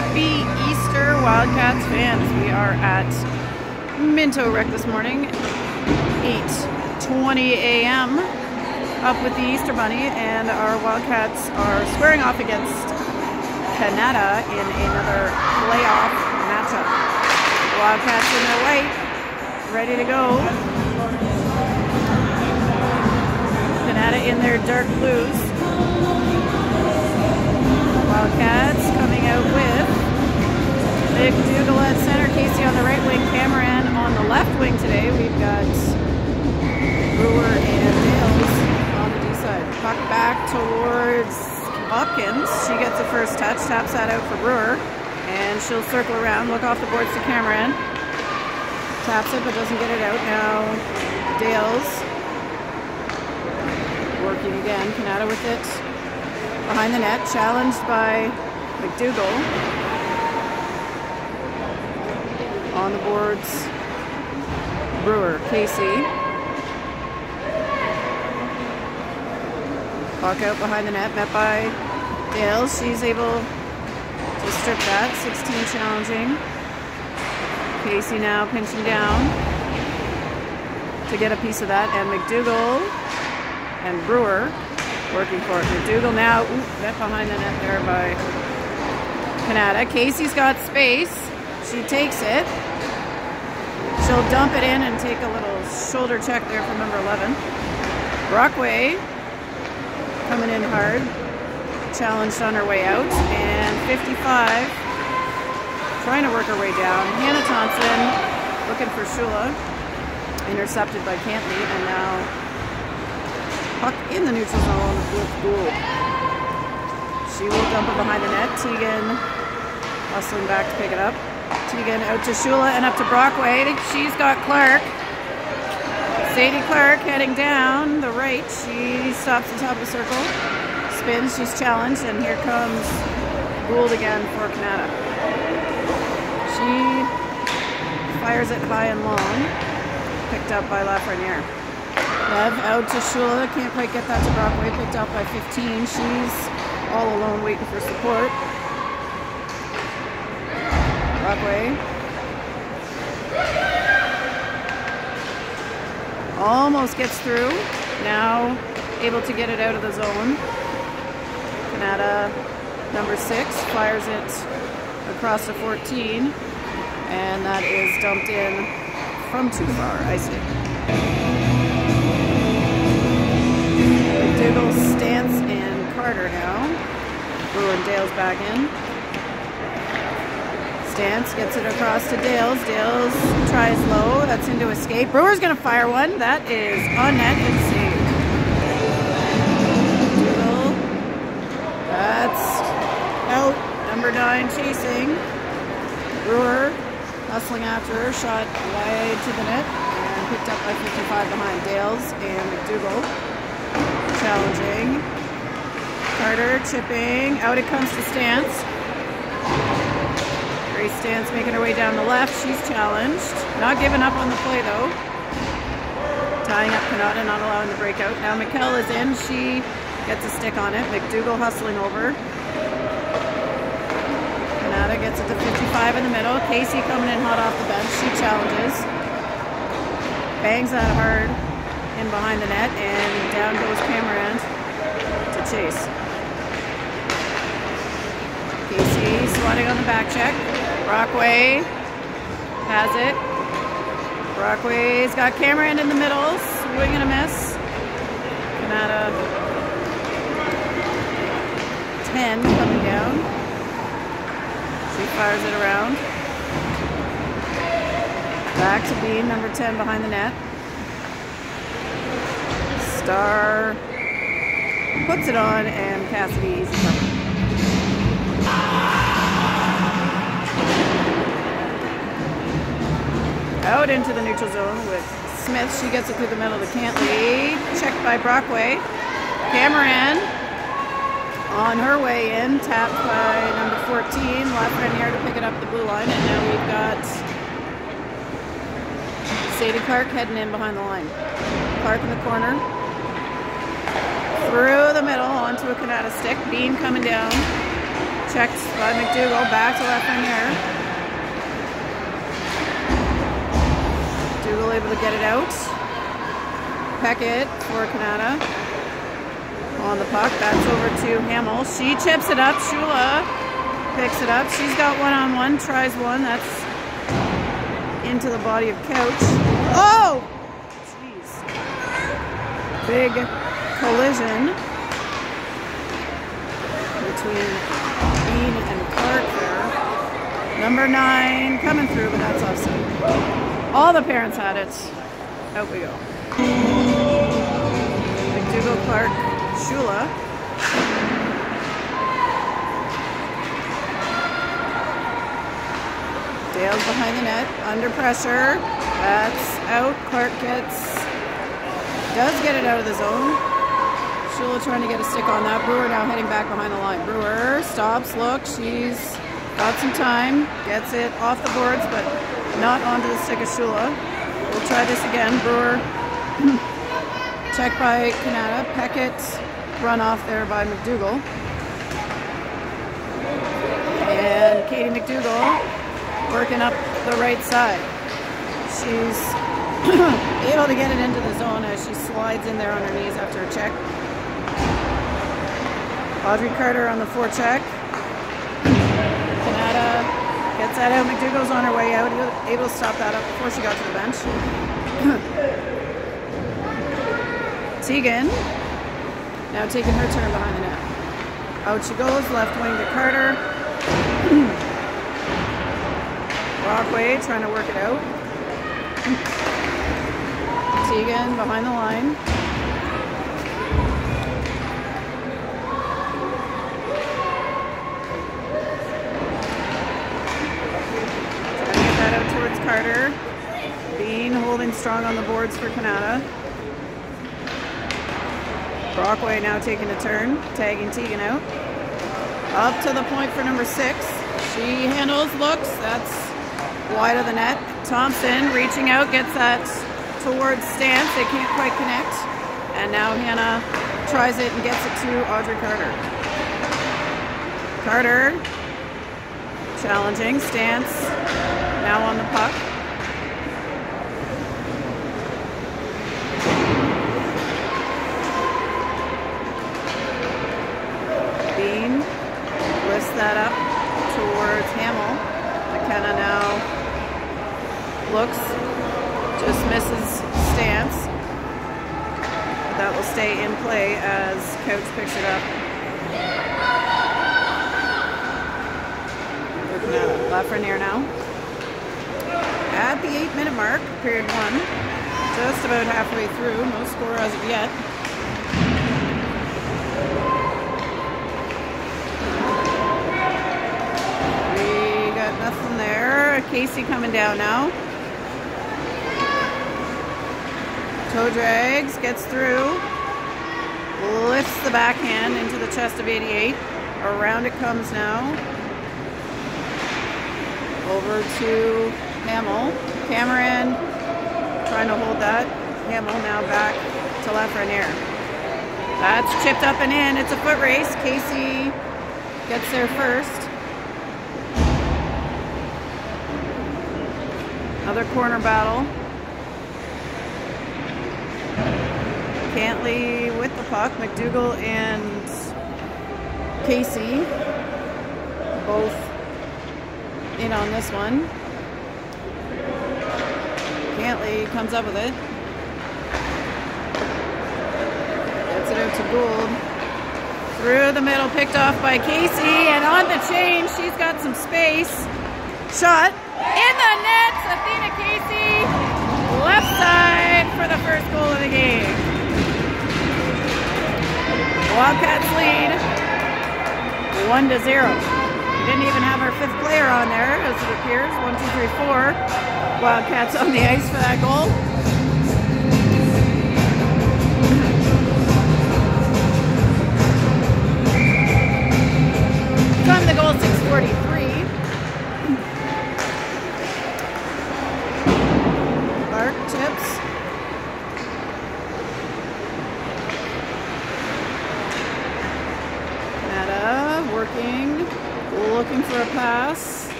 Happy Easter, Wildcats fans. We are at Minto Rec this morning, 8.20 a.m. Up with the Easter Bunny, and our Wildcats are squaring off against Kanata in another playoff matchup. Wildcats in their white, ready to go. Kanata in their dark blues. Wildcats with Nick Dougal at center, Casey on the right wing, Cameron on the left wing today. We've got Brewer and Dales on the D side. Puck back towards Hopkins. She gets the first touch, taps that out for Brewer, and she'll circle around, look off the boards to Cameron. Taps it but doesn't get it out. Now Dales working again. Kanata with it behind the net, challenged by McDougall. On the boards, Brewer, Casey. Puck out behind the net, met by Dale. She's able to strip that. 16 challenging. Casey now pinching down to get a piece of that. And McDougall and Brewer working for it. McDougall now, ooh, met behind the net there by Casey's got space. She takes it. She'll dump it in and take a little shoulder check there from number 11. Brockway coming in hard. Challenged on her way out. And 55 trying to work her way down. Hannah Thompson looking for Shula. Intercepted by Cantley. And now Puck in the neutral zone with Gould. She will dump it behind the net. Tegan hustling back to pick it up. Tegan out to Shula and up to Brockway. She's got Clark. Sadie Clark heading down the right. She stops the top of the circle. Spins. She's challenged. And here comes Gould again for Kanata. She fires it high and long. Picked up by Lafreniere. Lev out to Shula, can't quite get that to Brockway, picked up by 15. She's all alone waiting for support. Almost gets through. Now able to get it out of the zone. Kanata number six fires it across the 14 and that is dumped in from too far, I see. Diggle, Stance, and Carter now. And Dale's back in. Stance gets it across to Dales. Dales tries low. That's into escape. Brewer's to fire one. That is on net and saved. That's out. Number nine chasing. Brewer hustling after her. Shot wide to the net and picked up by 55 behind Dales and McDougall challenging. Carter chipping. Out it comes to Stance. Grace Stance making her way down the left. She's challenged. Not giving up on the play though. Tying up Kanata, not allowing the breakout. Now McKell is in. She gets a stick on it. McDougall hustling over. Kanata gets it to 55 in the middle. Casey coming in hot off the bench. She challenges. Bangs that hard in behind the net, and down goes Cameron to chase. Casey swatting on the back check. Brockway has it. Brockway's got Cameron in the middle, swing and a miss. Kanata 10 coming down. She fires it around. Back to Bean, number 10 behind the net. Star puts it on and Cassidy's Out into the neutral zone with Smith. She gets it through the middle to Cantley. Checked by Brockway. Cameron on her way in. Tapped by number 14. Lafreniere to pick it up the blue line. And now we've got Sadie Clark heading in behind the line. Clark in the corner through the middle onto a Kanata stick. Bean coming down. Checked by McDougall. Back to Lafreniere. McDougall able to get it out. Peckett for Kanata. On the puck. That's over to Hamill. She chips it up. Shula picks it up. She's got one on one. Tries one. That's into the body of Couch. Oh! Jeez. Big collision between Bean and Clark there. Number nine coming through, but that's offside. All the parents had it. Out we go. McDougall, Clark, Shula. Dale's behind the net, under pressure. That's out. Clark gets, does get it out of the zone. Shula trying to get a stick on that. Brewer now heading back behind the line. Brewer stops, look, she's got some time, gets it off the boards, but not onto the stick. We'll try this again. Brewer check by Kanata. Peckett run off there by McDougall. And Katie McDougall working up the right side. She's able to get it into the zone as she slides in there on her knees after a check. Audrey Carter on the forecheck. Kanata that out. McDougall's on her way out, able to stop that up before she got to the bench. Tegan now taking her turn behind the net. Out she goes, left wing to Carter. Brockway trying to work it out. Tegan behind the line. Trying to get that out towards Carter. Bean holding strong on the boards for Kanata. Brockway now taking a turn, tagging Tegan out. Up to the point for number six. She handles, looks, that's wide of the net. Thompson reaching out, gets that towards Stance. They can't quite connect. And now Hannah tries it and gets it to Audrey Carter. Carter challenging. Stance now on the puck. Bean lifts that up towards Hamill. McKenna now looks, just misses stance. That will stay in play as Couch picks it up. Lafreniere now. At the eight minute mark, period one. Just about halfway through, no score as of yet. We got nothing there. Casey coming down now. Toe drags, gets through, lifts the backhand into the chest of 88. Around it comes now. Over to Hamill. Cameron trying to hold that. Hamill now back to Lafreniere. That's chipped up and in. It's a foot race. Casey gets there first. Another corner battle. Cantley with McDougall and Casey both in on this one. Cantley comes up with it. Gets it out to Gould. Through the middle, picked off by Casey, and on the change, she's got some space. Shot in the net, Athena Casey, left side for the first goal of the game. Wildcats lead, one to zero. We didn't even have our fifth player on there, as it appears. One, two, three, four. Wildcats on the ice for that goal.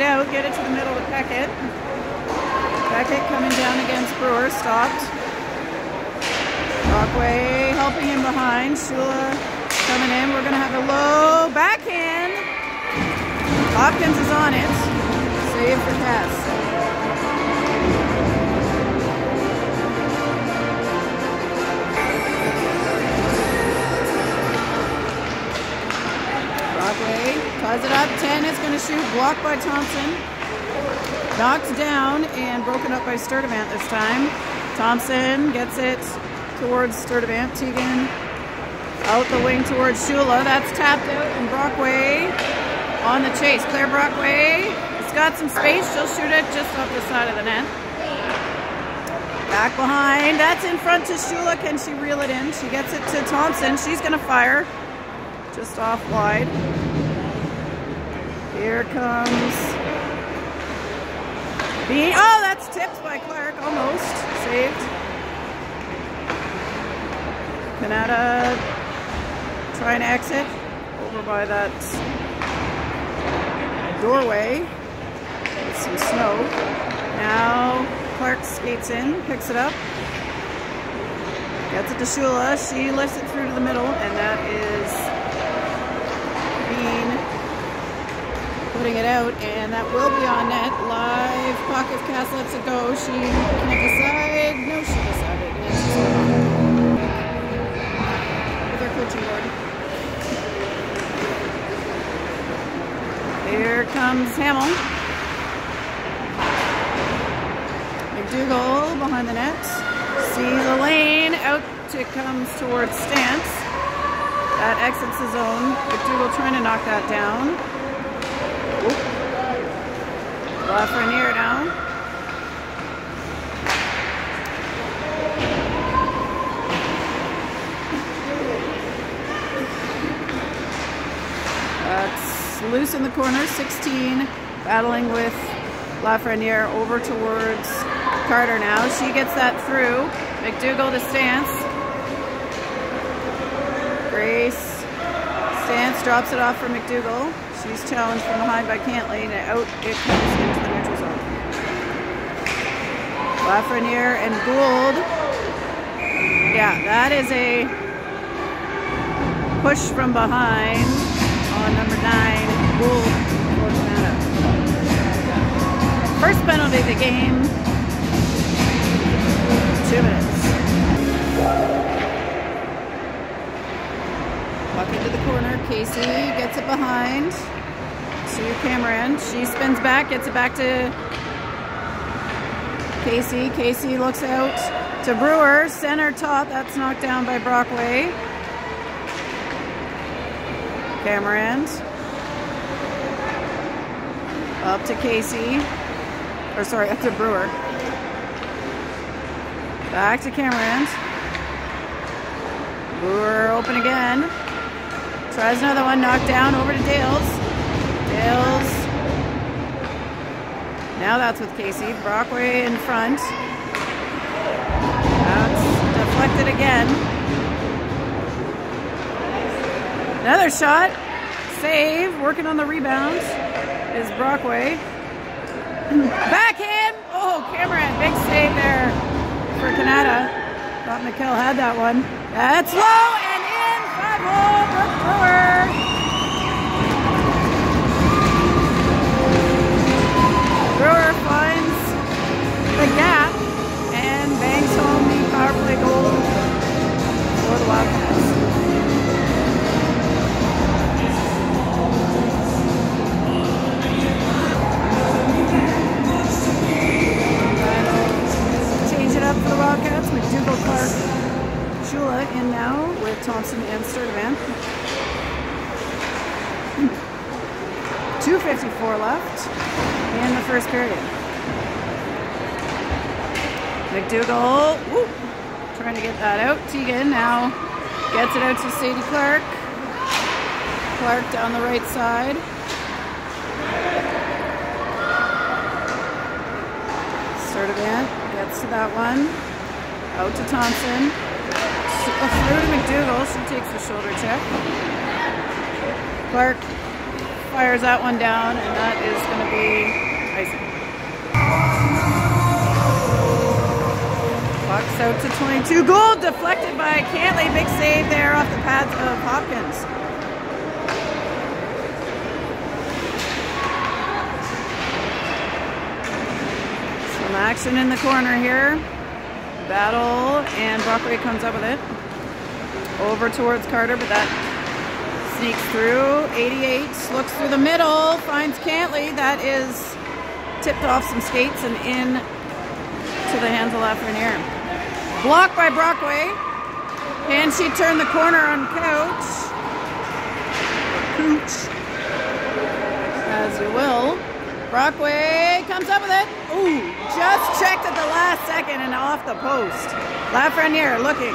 It out, get it to the middle of Peckett. Peckett coming down against Brewer, stopped. Brockway helping him behind. Shula coming in. We're going to have a low backhand. Hopkins is on it. Save for Cass. Ties it up. 10 is going to shoot. Blocked by Thompson. Knocked down and broken up by Sturdivant this time. Thompson gets it towards Sturdivant. Tegan out the wing towards Shula. That's tapped out and Brockway on the chase. Claire Brockway has got some space. She'll shoot it just off the side of the net. Back behind. That's in front to Shula. Can she reel it in? She gets it to Thompson. She's going to fire just off wide. Here comes the, oh, that's tipped by Clark, almost saved. Kanata trying to exit over by that doorway with some snow. Now Clark skates in, picks it up, gets it to Shula. She lifts it through to the middle, and that is putting it out, and that will be on net. Live pocket cast lets it go. She can't decide. No, she decided. With her coaching board. Here comes Hamill. McDougall behind the net. See the lane. Out it comes towards Stance. That exits the zone. McDougall trying to knock that down. Lafreniere down. That's loose in the corner, 16, battling with Lafreniere over towards Carter now. She gets that through. McDougall to Stance. Grace. Stance drops it off for McDougall. She's challenged from behind by Cantley and out it comes into zone. Lafreniere and Gould. Yeah, that is a push from behind on number nine, Gould First penalty of the game. Two minutes. Walk into the corner. Casey gets it behind to Cameron. She spins back, gets it back to Casey. Casey looks out to Brewer. Center top. That's knocked down by Brockway. Cameron. Up to Casey. Or sorry, up to Brewer. Back to Cameron. Brewer open again. Tries another one, knocked down over to Dales. Dales. Now that's with Casey. Brockway in front. That's deflected again. Another shot. Save. Working on the rebound is Brockway. Backhand. Oh, Cameron. Big save there for Kanata. Thought McKell had that one. That's low and in. Five hole. Brooke Brewer the gap and bangs home the power play goal for the Wildcats. Change it up for the Wildcats. McDougall Clark Shula in now with Thompson and Sturdivant. Hmm. 2.54 left in the first period. McDougall, whoop, trying to get that out. Tegan now gets it out to Sadie Clark. Clark down the right side. Sturdivant gets to that one. Out to Thompson. Oh, through to McDougall. She takes the shoulder check. Clark fires that one down, and that is going to be icing. Bucks out to 22. Goal deflected by Cantley. Big save there off the pads of Hopkins. Some action in the corner here. Battle, and Brockway comes up with it. Over towards Carter, but that sneaks through. 88 looks through the middle, finds Cantley. That is tipped off some skates and in to the hands of Lafreniere. Blocked by Brockway. And she turned the corner on Couch? Cooch. As you will. Brockway comes up with it. Ooh, just checked at the last second and off the post. Lafreniere looking.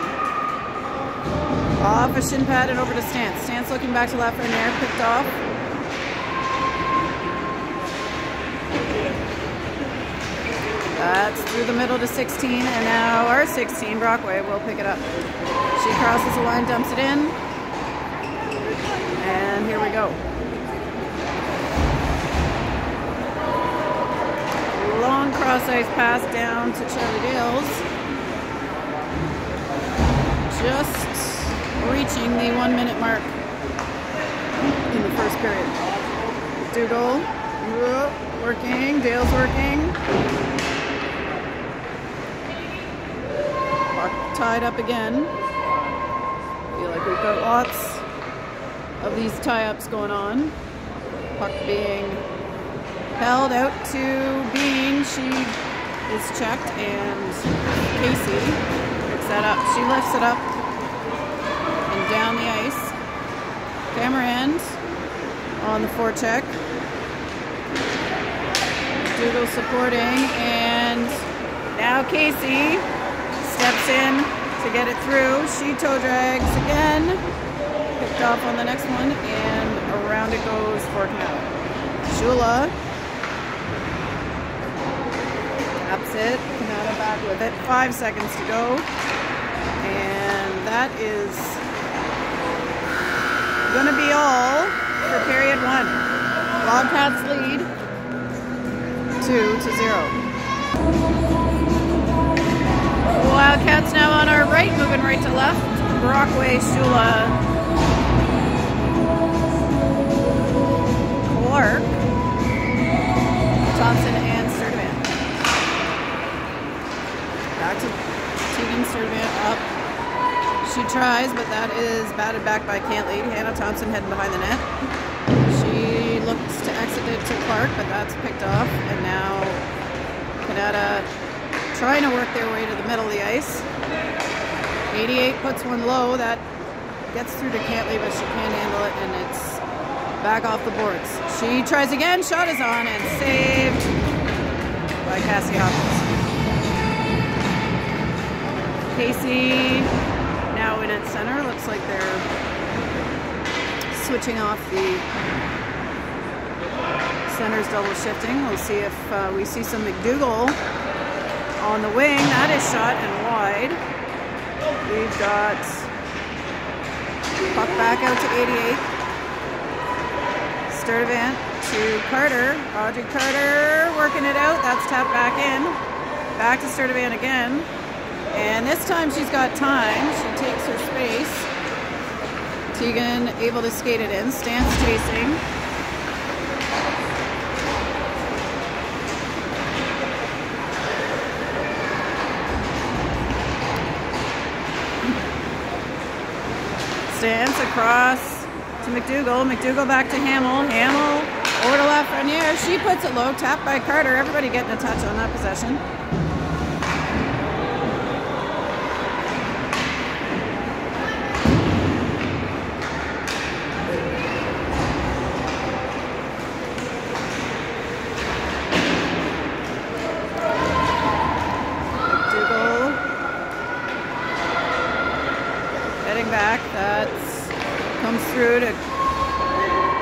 Off a shin pad and over to Stance. Stance looking back to Lafreniere, picked off. That's through the middle to 16, and now our 16, Brockway, will pick it up. She crosses the line, dumps it in, and here we go. Long cross ice pass down to Charlie Dales. Just reaching the one minute mark in the first period. Dougal, working, Dale's working. Tied up again. feel like we've got lots of these tie-ups going on. Puck being held out to Bean. She is checked and Casey picks that up. She lifts it up and down the ice. Cameron on the forecheck. Dougal supporting and now Casey steps in to get it through. She toe drags again. Picked off on the next one, and around it goes for Kanata. Shula taps it. Kanata back with it. Five seconds to go. And that is going to be all for period one. Wildcats lead two to zero. Wildcats now on our right, moving right to left. Brockway, Shula, Clark, Thompson, and Sturdivant. Back to Tegan Sturdivant up. She tries, but that is batted back by Cantley. Hannah Thompson heading behind the net. She looks to exit it to Clark, but that's picked off. And now Kanata trying to work their way to the middle of the ice. 88 puts one low. That gets through to Cantley, but she can't handle it, and it's back off the boards. She tries again. Shot is on and saved by Cassie Hopkins. Casey now in at center. Looks like they're switching off the center's double shifting. We'll see if uh, we see some McDougall on the wing. That is shot and wide. We've got puck back out to 88. Sturdivant to Carter. Audrey Carter working it out. That's tapped back in. Back to Sturdivant again. And this time she's got time. She takes her space. Tegan able to skate it in. Stance chasing. Stance across to McDougall. McDougall back to Hamill. Hamill over to Lafreniere. She puts it low. Tapped by Carter. Everybody getting a touch on that possession. back. That comes through to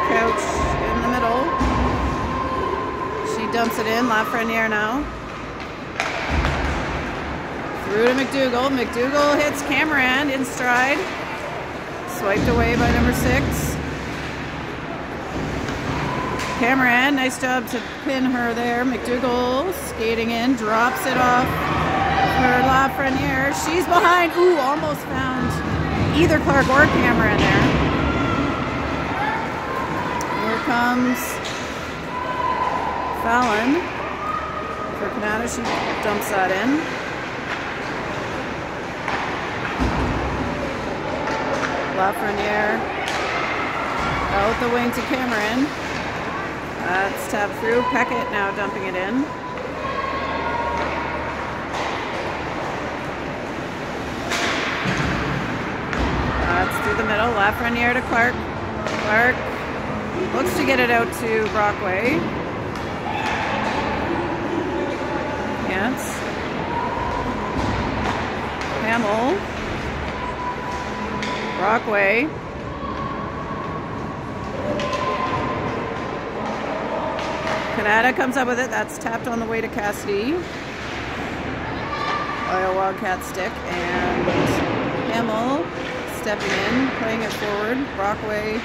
Couch in the middle. She dumps it in. Lafreniere now. Through to McDougall hits Cameron in stride. Swiped away by number six. Cameron, nice job to pin her there. McDougall skating in, drops it off for Lafreniere. She's behind. Ooh, almost found either Clark or Cameron there. Here comes Fallon for Kanata. She dumps that in. Lafreniere out the wing to Cameron. That's tapped through. Peckett now dumping it in. That's through the middle. Lafreniere to Clark. Clark looks to get it out to Brockway. Can't. Hamill. Brockway. Kanata comes up with it. That's tapped on the way to Cassidy. Oil Wildcat stick. And Hamill stepping in, playing it forward. Brockway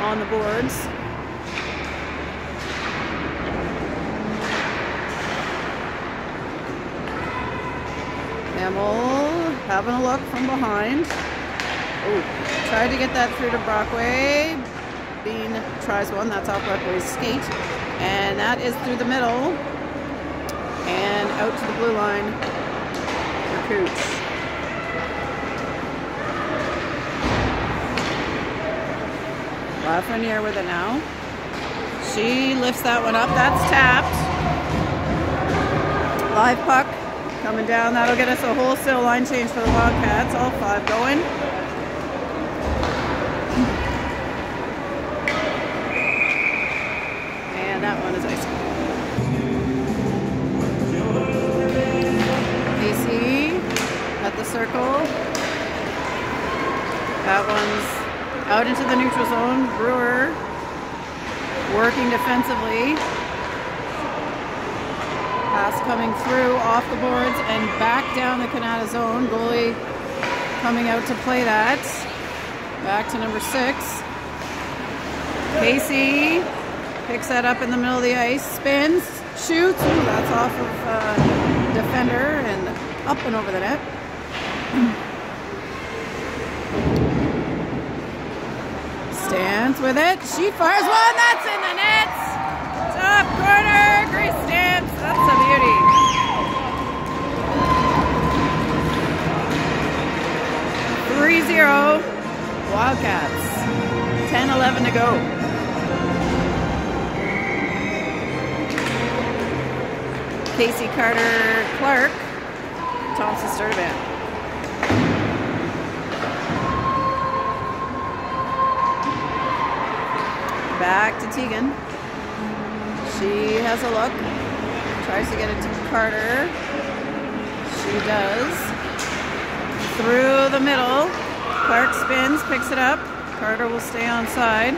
on the boards. Hamill having a look from behind. Oh, tried to get that through to Brockway. Bean tries one. That's off Brockway's skate. And that is through the middle. And out to the blue line for Cooch. Lafreniere with it now. She lifts that one up. That's tapped. Live puck coming down. That'll get us a wholesale line change for the Wildcats. All five going. At the circle. That one's out into the neutral zone. Brewer working defensively. Pass coming through off the boards and back down the Kanata zone. Goalie coming out to play that. Back to number six. Casey picks that up in the middle of the ice, spins, shoots. Ooh, that's off of uh, defender and up and over the net. Stance with it. She fires one. That's in the net. Top corner. Grace Stance. That's a beauty. Three zero. Wildcats. 10-11 to go. Casey Carter Clark. Thompson Sturdivant. Back to Tegan. She has a look. Tries to get it to Carter. She does. Through the middle. Clark spins, picks it up. Carter will stay on side.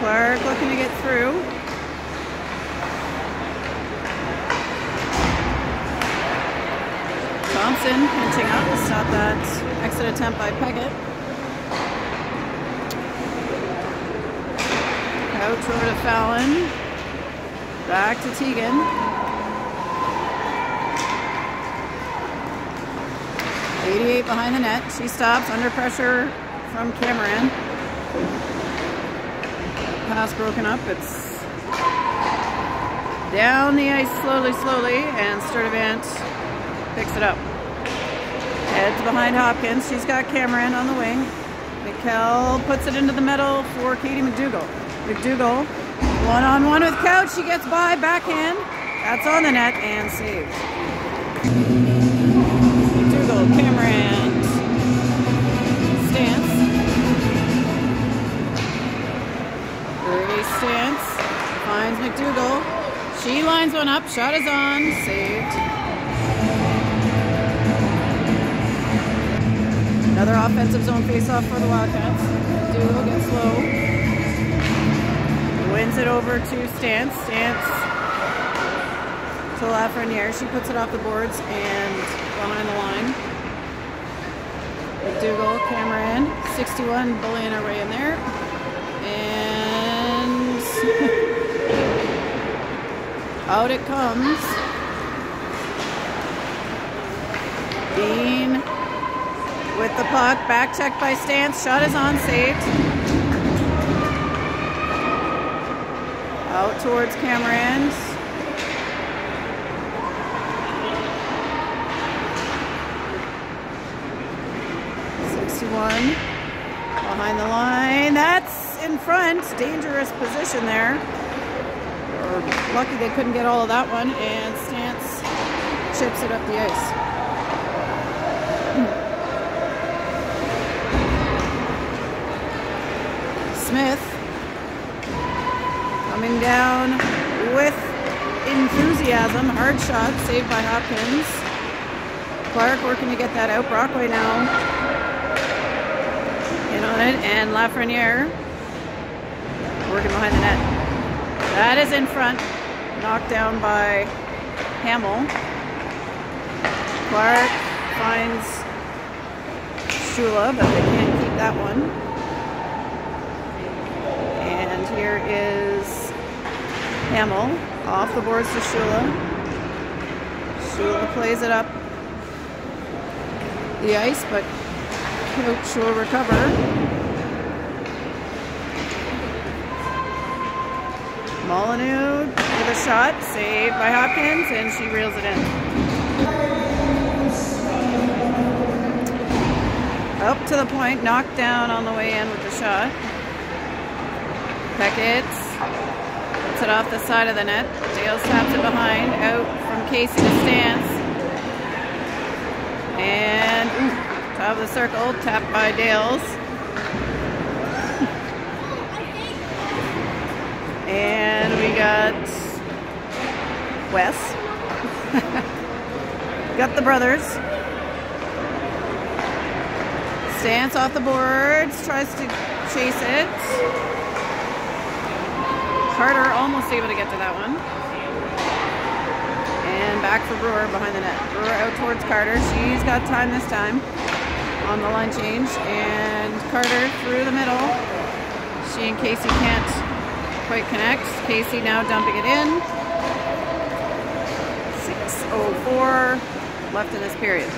Clark looking to get through. Thompson pinching up to stop that exit attempt by Peckett. Out over to Fallon. Back to Tegan. Eighty-eight behind the net. She stops under pressure from Cameron. Pass broken up. It's down the ice slowly, slowly, and Sturdivant picks it up. Heads behind Hopkins. She's got Cameron on the wing. Mikkel puts it into the middle for Katie McDougall. McDougall, one on one with Couch. She gets by, backhand. That's on the net and saved. McDougall, Cameron, stance. Early stance, finds McDougall. She lines one up, shot is on, saved. Another offensive zone face-off for the Wildcats. McDougall gets low. Wins it over to Stance. Stance to Lafreniere. She puts it off the boards and behind the line. McDougall, Cameron, 61 bullying her way in there. And Out it comes. Bean with the puck. Back check by Stance. Shot is on, saved. Out towards Camerons. 61 behind the line. That's in front. Dangerous position there. Lucky they couldn't get all of that one. And Stance chips it up the ice. Smith coming down with enthusiasm. Hard shot saved by Hopkins. Clark working to get that out. Brockway now in on it, and Lafreniere working behind the net. That is in front, knocked down by Hamill. Clark finds Shula, but they can't keep that one. And here is Hamill off the boards to Shula. Shula plays it up the ice, but Coach will recover. Molyneux with a shot, saved by Hopkins, and she reels it in. Up to the point, knocked down on the way in with the shot. Peckett puts it off the side of the net. Dale taps it behind, out from Casey to Stance. And Top of the circle, tapped by Dales. and we got Wes. got the brothers. Stance off the boards, tries to chase it. Carter almost able to get to that one. And back for Brewer behind the net. Brewer out towards Carter. She's got time this time on the line change. And Carter through the middle. She and Casey can't quite connect. Casey now dumping it in. 6.04 left in this period.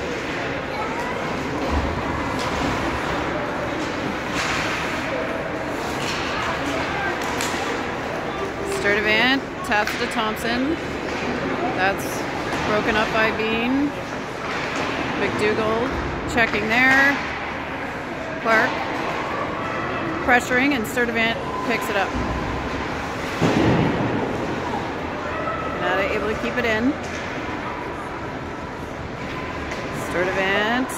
Sturdivant taps to Thompson. That's broken up by Bean. McDougall checking there. Clark pressuring and Sturdivant picks it up. Not able to keep it in. Sturdivant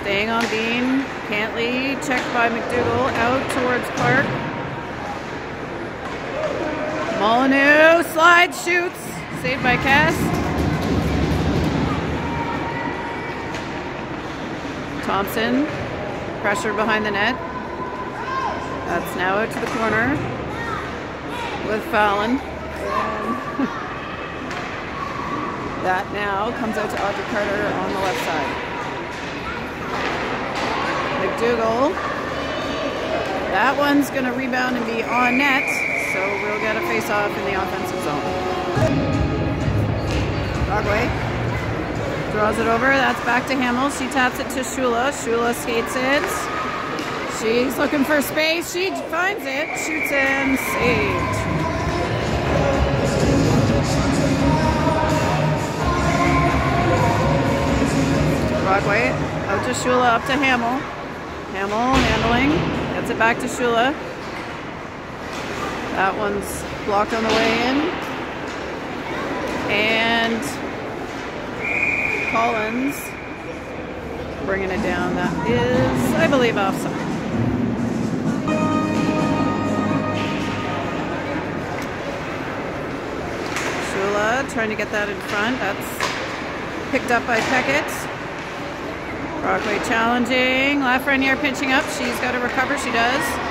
staying on Bean. Cantley checked by McDougall out towards Clark. Molyneux slides, shoots, saved by cast. Thompson, pressure behind the net. That's now out to the corner with Fallon. that now comes out to Audrey Carter on the left side. McDougall. That one's going to rebound and be on net, so we'll get a face-off in the offensive zone. Brockway Draws it over. That's back to Hamill. She taps it to Shula. Shula skates it. She's looking for space. She finds it. Shoots in. Saved. Brockway. Out to Shula. Up to Hamill. Hamill handling. Gets it back to Shula. That one's blocked on the way in. And Collins bringing it down. That is, I believe, offside. Shula trying to get that in front. That's picked up by Peckett. Brockway challenging. Lafreniere pinching up. She's got to recover. She does.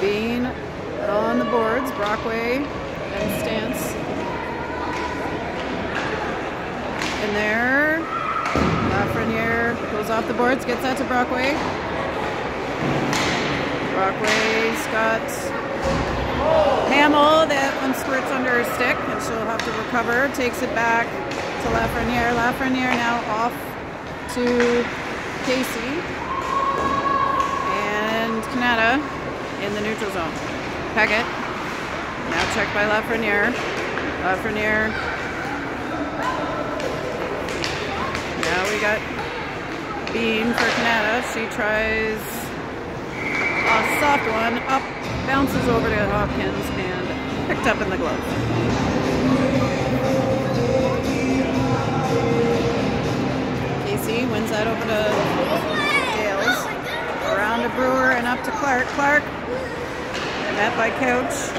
Bean on the boards, Brockway and Stance in there. Lafreniere boards, gets that to Brockway. Brockway's got Hamill. That one under her stick and she'll have to recover. Takes it back to Lafreniere. Lafreniere now off to Casey. And Kanata in the neutral zone. Peckett. Now checked by Lafreniere. Lafreniere. Now we got Bean for Kanata. She tries a soft one up, bounces over to Hopkins and picked up in the glove. Casey wins that over to Dales. Around to Brewer and up to Clark. Clark met by Couch.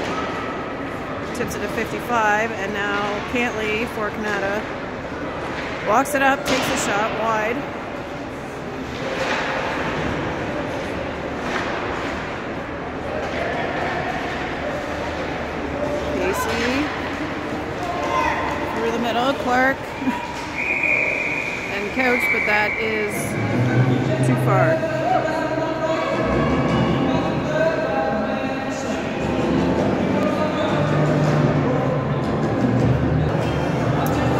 Tips it to 55 and now Cantley for Kanata. Walks it up, takes a shot wide. Middle, Clark and Couch, but that is too far.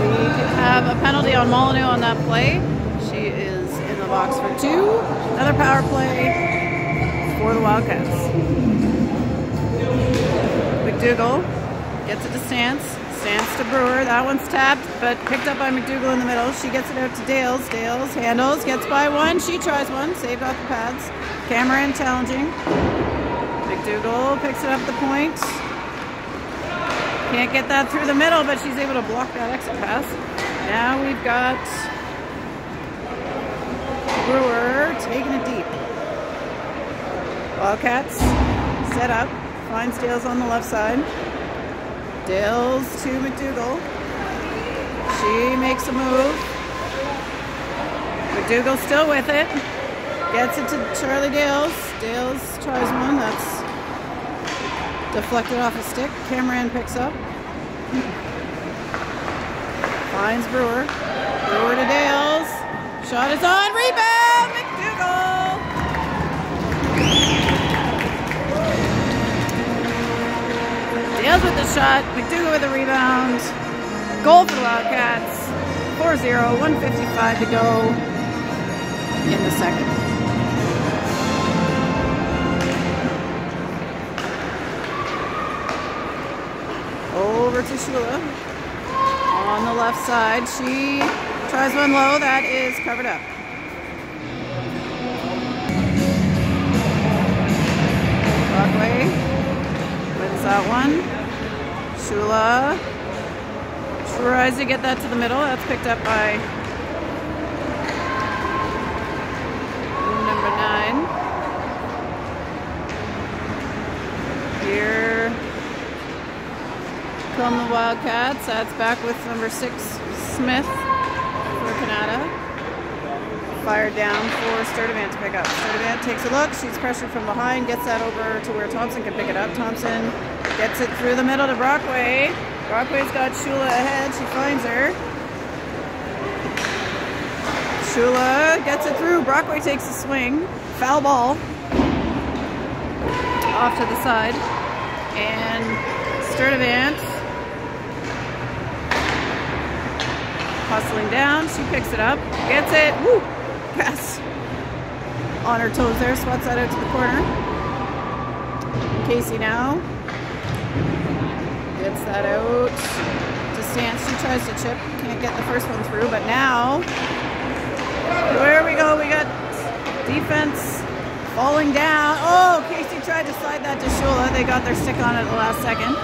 We have a penalty on Molyneux on that play. She is in the box for two. Another power play for the Wildcats. McDougall gets it to Stance. Stance to Brewer. That one's tapped, but picked up by McDougall in the middle. She gets it out to Dales. Dales handles, gets by one. She tries one, saved off the pads. Cameron challenging. McDougall picks it up the point. Can't get that through the middle, but she's able to block that exit pass. Now we've got Brewer taking it deep. Wildcats set up. Finds Dales on the left side. Dales to McDougall. She makes a move. McDougall still with it. Gets it to Charlie Dales. Dales tries one. That's deflected off a stick. Cameron picks up. Finds Brewer. Brewer to Dales. Shot is on. Rebound! Dales with the shot, McDougall with the rebound. Goal for the Wildcats. 4-0, 155 to go in the second. Over to Shula. On the left side, she tries one low. That is covered up. Brockway wins that one. Shula tries to get that to the middle. That's picked up by number nine. Here come the Wildcats. That's back with number six, Smith for Kanata fired down for Sturdivant to pick up. Sturdivant takes a look, she's pressured from behind, gets that over to where Thompson can pick it up. Thompson gets it through the middle to Brockway. Brockway's got Shula ahead, she finds her. Shula gets it through, Brockway takes a swing, foul ball off to the side. And Sturdivant hustling down. She picks it up, gets it. Woo! pass on her toes there, swats that out to the corner. Casey now that out to stance. She tries to chip, can't get the first one through, but now, where we go, we got defense falling down. Oh, Casey tried to slide that to Shula. They got their stick on it at the last second.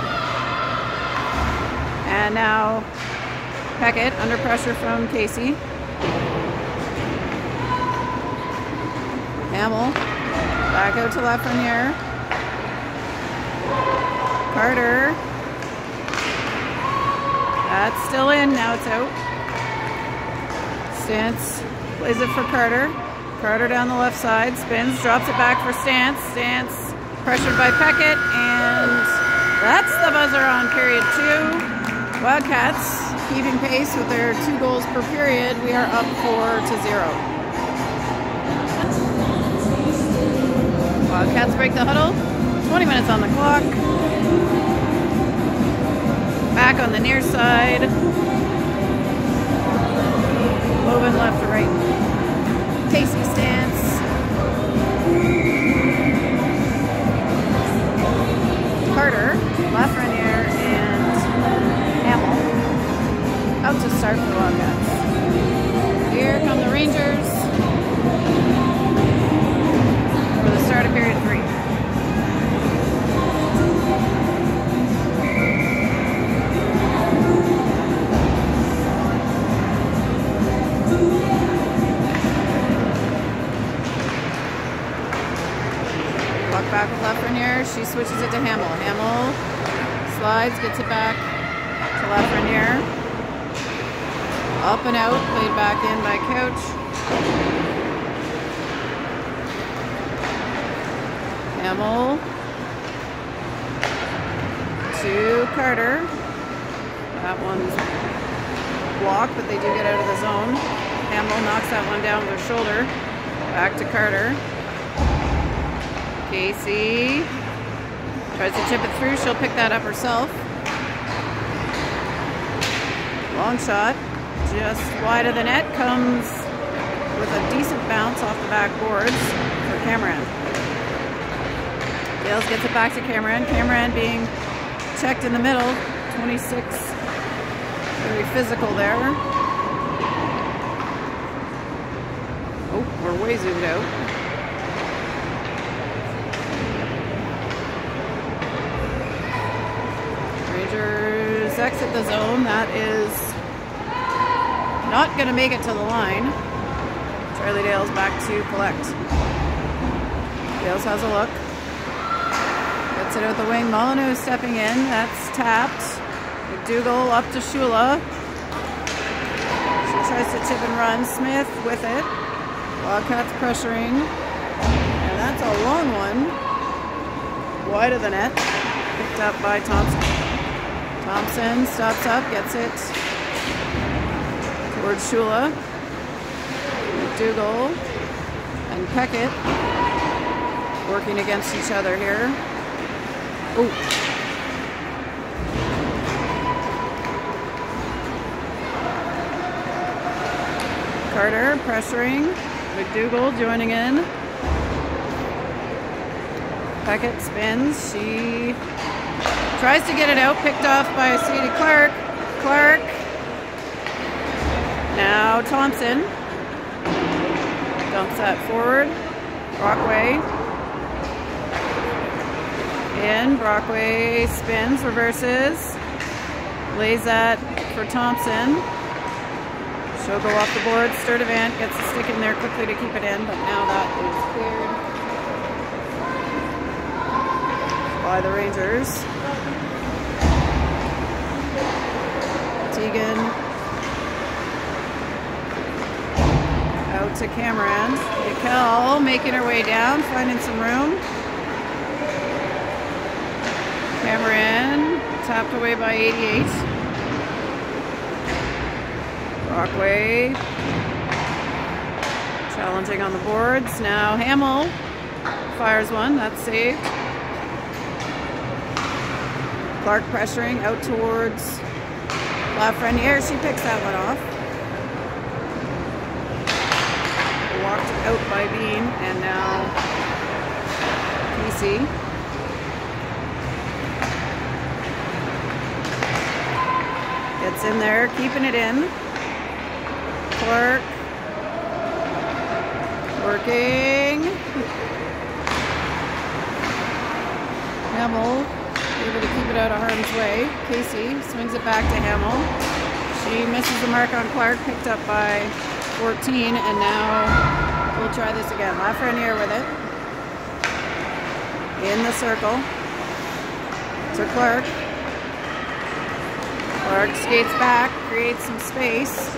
And now Peckett under pressure from Casey. Hamill. Back out to Lafreniere. Carter. That's still in. Now it's out. Stance plays it for Carter. Carter down the left side. Spins. Drops it back for Stance. Stance pressured by Peckett. And that's the buzzer on period two. Wildcats keeping pace with their two goals per period. We are up four to zero. Wildcats break the huddle. 20 minutes on the clock. Back on the near side. Moving left to right. Casey stance. Carter, left Lafreniere, and Hamill out to start for the Wildcats. Here come the Rangers for the start of period three. Switches it to Hamill. Hamill slides, gets it back to Lafreniere. Up and out, played back in by Couch. Hamill to Carter. That one's blocked, but they do get out of the zone. Hamill knocks that one down with her shoulder. Back to Carter. Casey tries to chip it through. She'll pick that up herself. Long shot, just wide of the net, comes with a decent bounce off the backboards for Cameron. Dales gets it back to Cameron. Cameron being checked in the middle. 26, very physical there. Oh, we're way zoomed out. Rangers exit the zone. That is not going to make it to the line. Charlie Dale's back to collect. Dales has a look. Gets it out the wing. Molyneux stepping in. That's tapped. McDougall up to Shula. She tries to chip and run. Smith with it. Wildcats pressuring. And that's a long one. Wide of the net. Picked up by Thompson. Thompson stops up, gets it towards Shula. McDougall and Peckett working against each other here. Oh. Carter pressuring. McDougall joining in. Peckett spins. She tries to get it out. Picked off by Sadie Clark. Clark. Now Thompson. Dumps that forward. Brockway. In. Brockway spins, reverses. Lays that for Thompson. She'll go off the board. Sturdivant gets the stick in there quickly to keep it in, but now that is cleared by the Rangers. Tegan out to Cameron. Mikel making her way down, finding some room. Cameron tapped away by 88. Brockway challenging on the boards. Now Hamill fires one, that's saved. Clark pressuring out towards Lafreniere. She picks that one off. Walked out by Bean and now PC. Gets in there, keeping it in. Clark. Working. Hamill it out of harm's way. Casey swings it back to Hamill. She misses the mark on Clark, picked up by 14, and now we'll try this again. Lafreniere with it. In the circle. To Clark. Clark skates back, creates some space.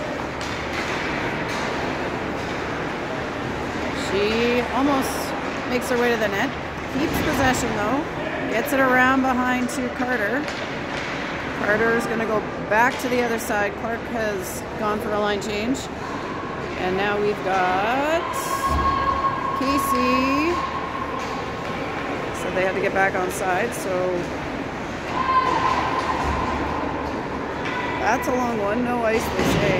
She almost makes her way to the net. Keeps possession though. Gets it around behind to Carter. Carter is going to go back to the other side. Clark has gone for a line change. And now we've got Casey. So they had to get back on side. So that's a long one. No ice, they say.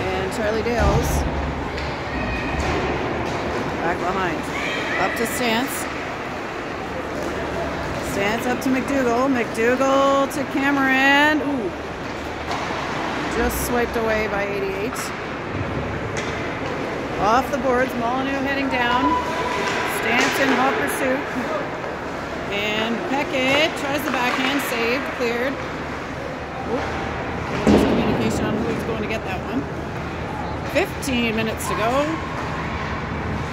And Charlie Dales back behind. Up to Stance. Stance up to McDougall. McDougall to Cameron. Ooh. Just swiped away by 88. Off the boards. Molyneux heading down. Stance in hot pursuit. And Peckett tries the backhand. Saved. Cleared. Ooh. Communication on who's going to get that one. 15 minutes to go.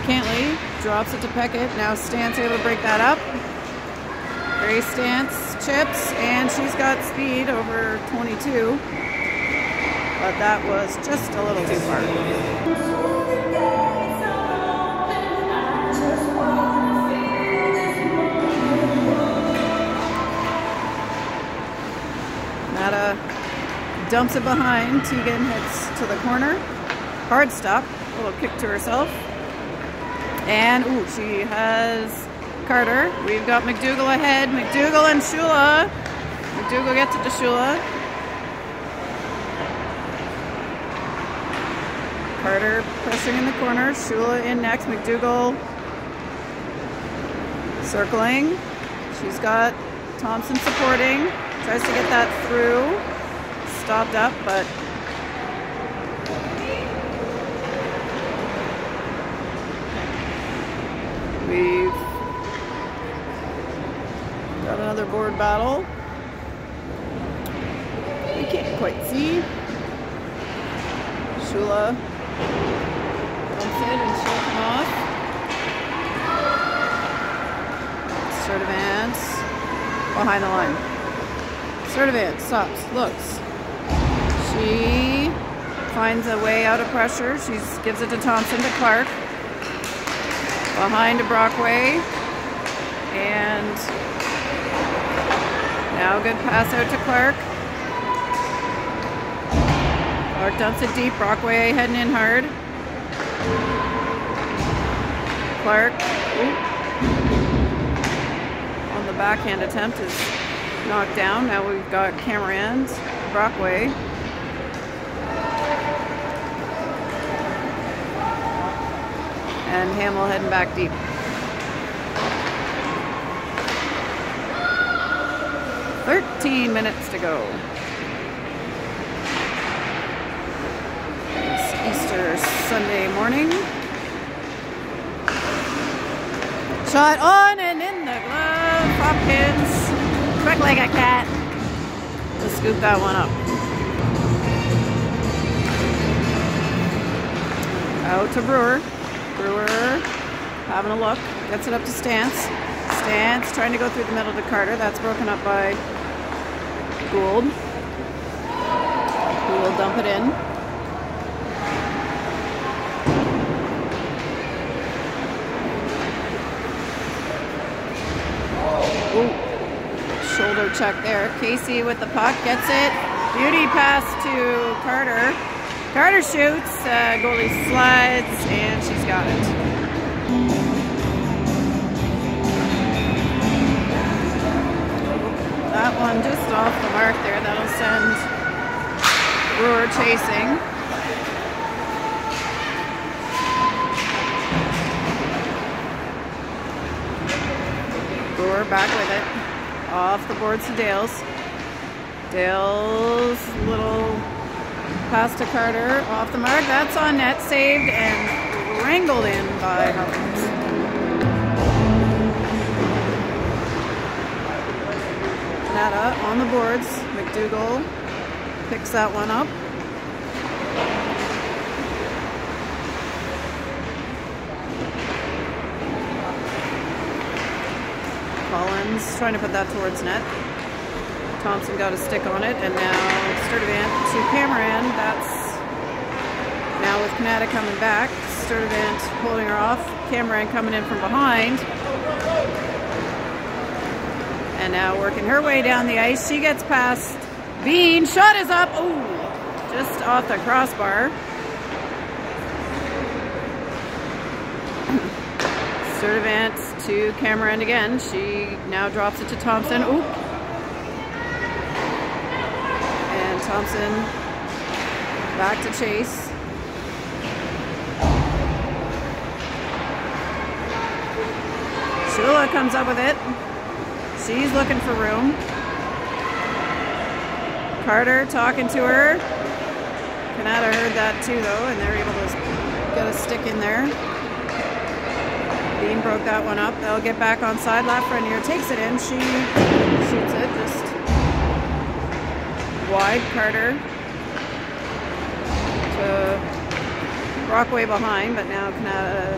Cantley drops it to Peckett. Now Stance able to break that up. Grace Stance chips, and she's got speed over 22. But that was just a little too far. Nada dumps it behind. Tegan hits to the corner. Hard stop. A little kick to herself. And, ooh, she has Carter. We've got McDougall ahead. McDougall and Shula. McDougall gets it to Shula. Carter pressing in the corner. Shula in next. McDougall circling. She's got Thompson supporting. Tries to get that through. Stopped up, but we've got another board battle. We can't quite see. Shula dumps it and she'll off. Sturdivant behind the line. Sturdivant stops, looks. She finds a way out of pressure. She gives it to Thompson to Clark. Behind to Brockway. And now good pass out to Clark. Clark dumps it deep. Brockway heading in hard. Clark ooh, on the backhand attempt is knocked down. Now we've got Cameron Brockway. And Hamill heading back deep. Thirteen minutes to go. It's Easter Sunday morning. Shot on and in the glove. Hopkins, quick like a cat. To scoop that one up. Out to Brewer. Brewer having a look. Gets it up to Stance. Stance trying to go through the middle to Carter. That's broken up by Who will dump it in. Ooh. Shoulder check there. Casey with the puck gets it. Beauty pass to Carter. Carter shoots. Uh, goalie slides, and she's got it. That one just off the mark there. That'll send Brewer chasing. Brewer back with it. Off the boards to Dales. Dales, little pass to Carter. Off the mark. That's on net. Saved and wrangled in by On the boards. McDougall picks that one up. Collins trying to put that towards net. Thompson got a stick on it, and now Sturdivant to Cameron. That's now with Kanata coming back. Sturdivant holding her off. Cameron coming in from behind. And now working her way down the ice. She gets past Bean. Shot is up. Oh, just off the crossbar. Sturdivant to Cameron again. She now drops it to Thompson. Oop. And Thompson back to Chase. Shula comes up with it. She's looking for room. Carter talking to her. Kanata heard that too though, and they're able to get a stick in there. Bean broke that one up. They'll get back on side. Lafreniere takes it in. She shoots it just wide. Carter to Brockway behind, but now Kanata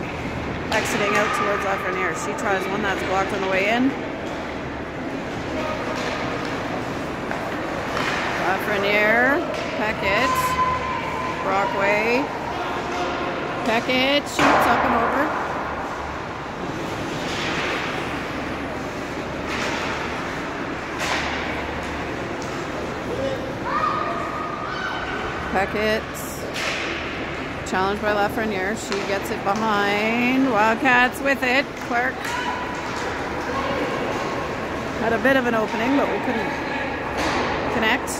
exiting out towards Lafreniere. She tries one that's blocked on the way in. Lafreniere, Peckett, Brockway, Peckett shoots up and over. Peckett challenged by Lafreniere. She gets it behind. Wildcats with it. Clark had a bit of an opening, but we couldn't connect.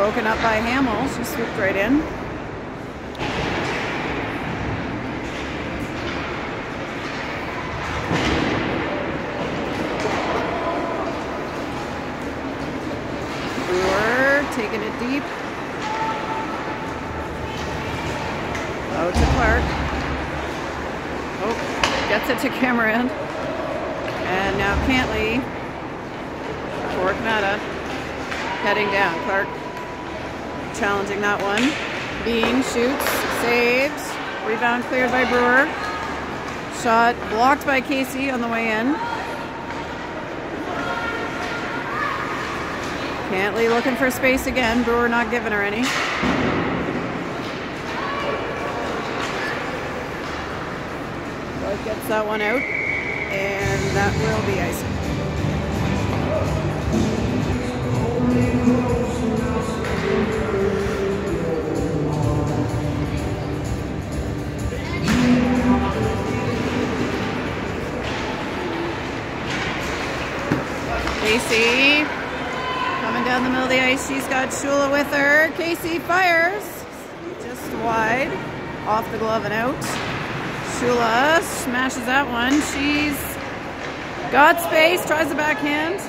Broken up by Hamill. She swooped right in. Brewer taking it deep. Out to Clark. Oh, gets it to Cameron. And now Cantley for Kanata heading down. Clark challenging that one. Bean shoots, saves. Rebound cleared by Brewer. Shot blocked by Casey on the way in. Cantley looking for space again. Brewer not giving her any. Clark gets that one out. And that will be icing. Casey coming down the middle of the ice. She's got Shula with her. Casey fires just wide off the glove and out. Shula smashes that one. She's got space, tries the backhand.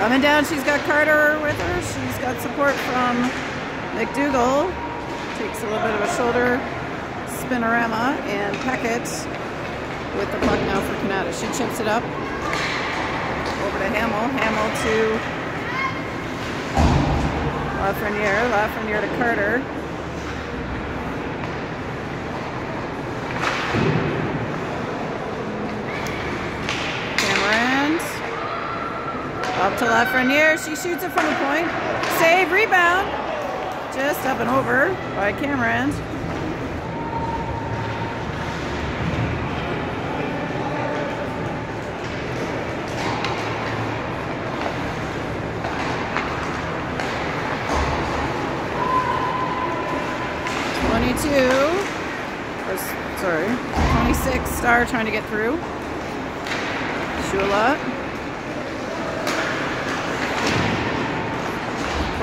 Coming down, she's got Carter with her. She's got support from McDougall. Takes a little bit of a shoulder spinorama. And Peckett with the puck now for Kanata. She chips it up. Over to Hamill. Hamill to Lafreniere. Lafreniere to Carter. Cameron. To Lafreniere. She shoots it from the point. Save, rebound. Just up and over by Cameron. Sorry. 26 star trying to get through. Shula.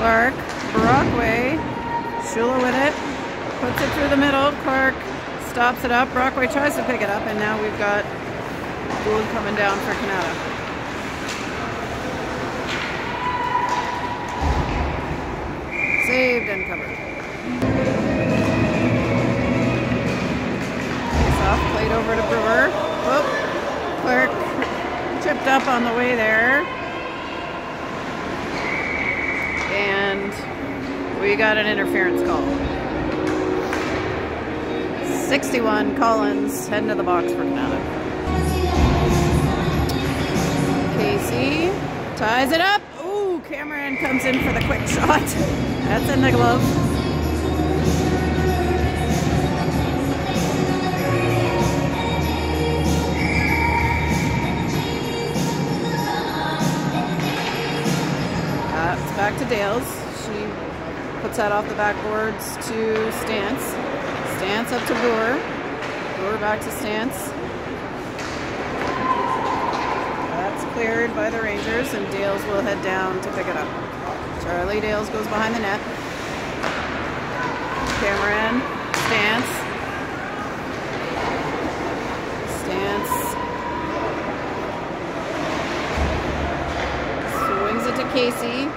Clark. Brockway. Shula with it. Puts it through the middle. Clark stops it up. Brockway tries to pick it up, and now we've got Gould coming down for Kanata. Saved and covered. Face off, played over to Brewer. Whoop. Clark tripped up on the way there. And we got an interference call. 61, Collins heading to the box for Kanata. Casey ties it up. Ooh, Cameron comes in for the quick shot. That's in the glove. Back to Dales. That off the backboards to Stance. Stance up to Brewer. Brewer back to Stance. That's cleared by the Rangers, and Dales will head down to pick it up. Charlie Dales goes behind the net. Cameron, Stance. Stance. Swings it to Casey.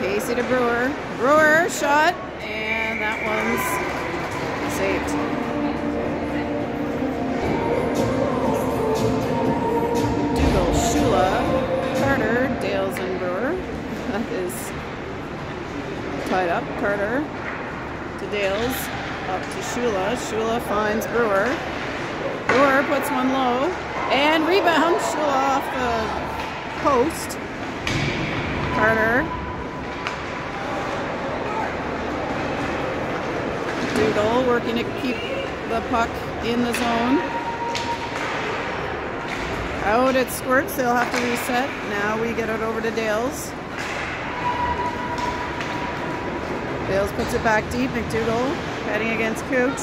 Casey to Brewer. Brewer, shot, and that one's saved. Shula, Carter, Dales and Brewer. That is tied up. Carter to Dales, up to Shula. Shula finds Brewer. Brewer puts one low and rebound. Shula off the post. Carter Dougal working to keep the puck in the zone. Out it squirts, they'll have to reset. Now we get it over to Dales. Dales puts it back deep, McDougall heading against Cooch.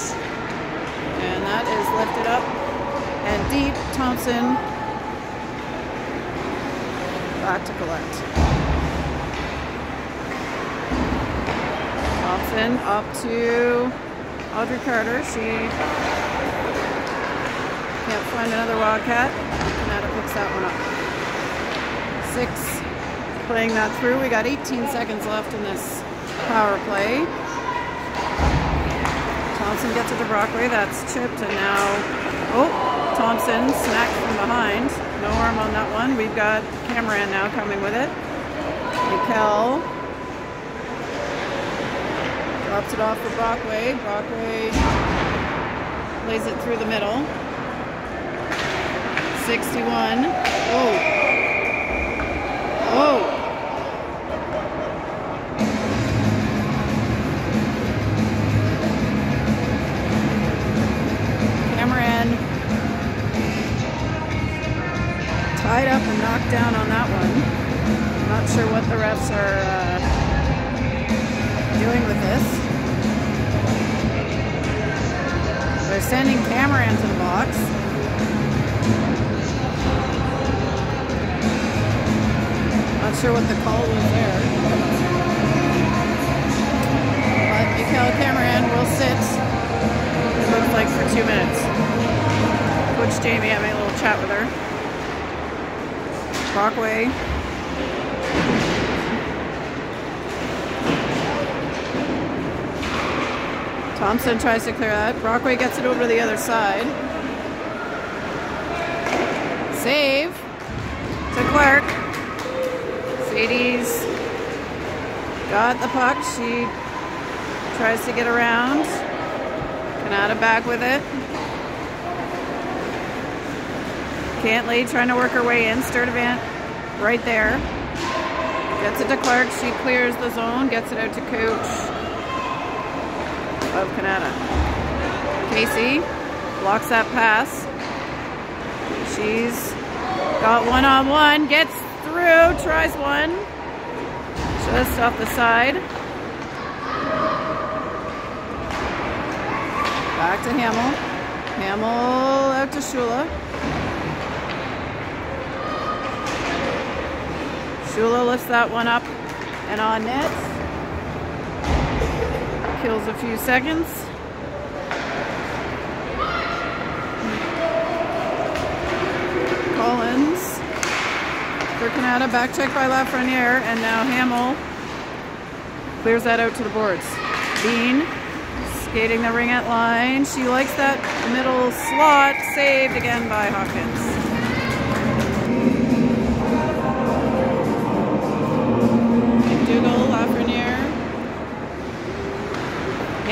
And that is lifted up and deep. Thompson back to collect. Thompson up to Audrey Carter. She can't find another Wildcat. Kanata picks that one up. Six playing that through. We got 18 seconds left in this power play. Thompson gets it to Brockway. That's chipped and now, oh, Thompson smacked from behind. No arm on that one. We've got Cameron now coming with it. Mikel Drops it off for Brockway. Brockway lays it through the middle. 61. Oh. Oh. Cameron tied up and knocked down on that one. Not sure what the refs are uh, doing with this. They're sending Cameron into the box. Not sure what the call was there. But Mikel Cameron will sit, it looks like, for two minutes. Coach Jamie having a little chat with her. Brockway Thompson tries to clear that. Brockway gets it over to the other side. Save to Clark. Sadie's got the puck. She tries to get around. Kanata back with it. Cantley trying to work her way in. Sturdivant right there. Gets it to Clark. She clears the zone. Gets it out to Cooch of Kanata. Casey blocks that pass. She's got one on one, gets through, tries one. Just off the side. Back to Hamill. Hamill out to Shula. Shula lifts that one up and on net. Kills a few seconds. Collins for Kanata. Back check by Lafreniere. And now Hamill clears that out to the boards. Bean skating the ring at line. She likes that middle slot. Saved again by Hopkins.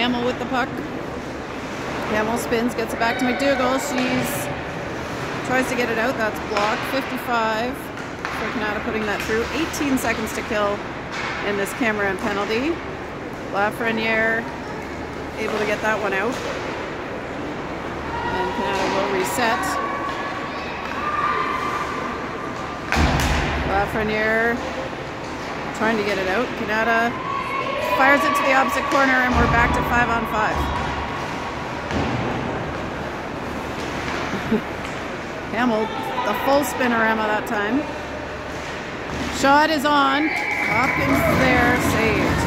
Hamill with the puck. Hamill spins, gets it back to McDougall. She's tries to get it out. That's blocked. 55 for Kanata putting that through. 18 seconds to kill in this Cameron penalty. Lafreniere able to get that one out. And Kanata will reset. Lafreniere trying to get it out. Kanata fires it to the opposite corner and we're back to five on five. Hamill, the full spinorama that time. Shot is on. Hopkins there, saved.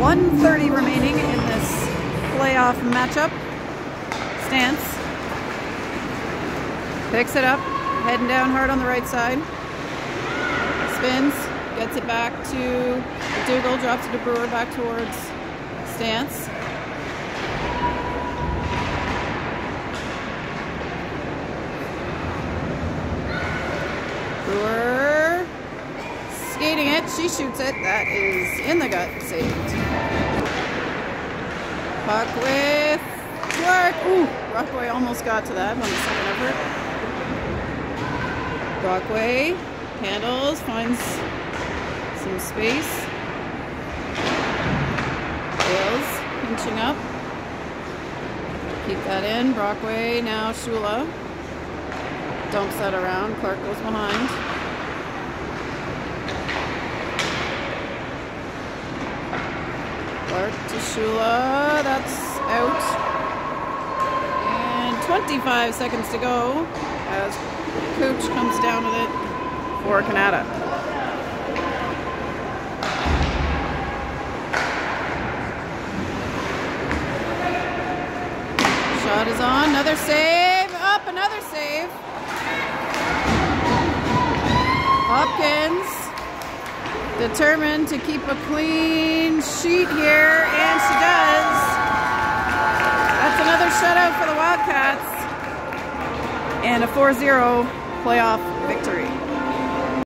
130 remaining in this playoff matchup. Stance. Picks it up, heading down hard on the right side. Spins, gets it back to Dougal, drops it to Brewer, back towards Stance. Brewer skating it. She shoots it. That is in the gut. Saved. Puck with. Ooh, Brockway almost got to that on the second effort. Brockway handles, finds some space. Dales pinching up. Keep that in. Brockway now Shula dumps that around. Clark goes behind. Clark to Shula. That's out. And 25 seconds to go as Coach comes down with it for Kanata. Shot is on. Another save. Up. Another save. Hopkins determined to keep a clean sheet here, and she does. That's another shutout for the Wildcats and a 4-0 playoff victory.